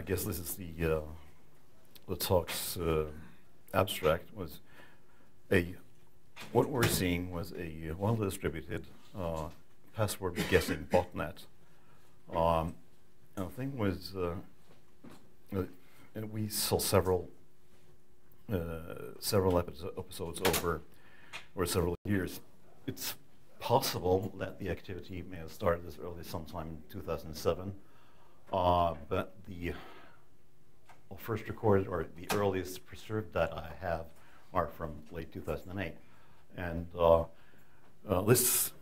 I guess this is the uh, the talk's uh, abstract was a what we're seeing was a well distributed uh, password guessing botnet. Um, and the thing was, uh, uh, and we saw several uh, several episodes over over several years. It's possible that the activity may have started as early as sometime in 2007, uh, but the first recorded or the earliest preserved data I have are from late 2008. And uh, uh, this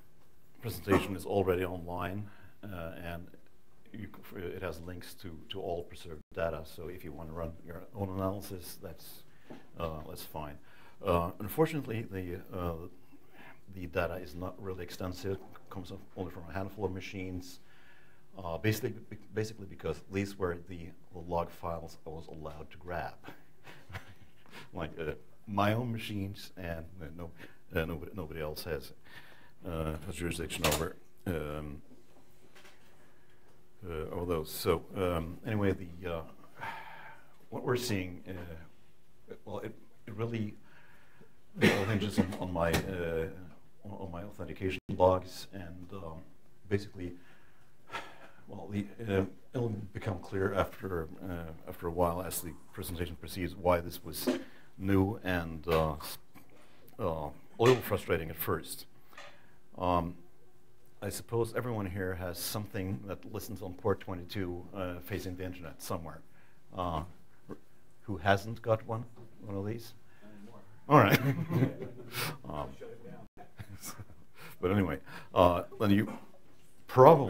presentation is already online, uh, and it has links to, to all preserved data. So if you want to run your own analysis, that's, uh, that's fine. Uh, unfortunately, the, the data is not really extensive, it comes only from a handful of machines. Uh, basically, basically because these were the, log files I was allowed to grab. like uh, my own machines, and uh, no, uh, nobody, nobody, else has uh, jurisdiction over um, uh, over those. So um, anyway, the what we're seeing, well, it, it really hinges on, on my on my authentication logs, and um, basically well, the, uh, it'll become clear after uh, after a while as the presentation proceeds why this was new and uh, uh, a little frustrating at first. Um, I suppose everyone here has something that listens on port 22 uh, facing the internet somewhere. Uh, who hasn't got one? One of these? All right. um, but anyway, then you probably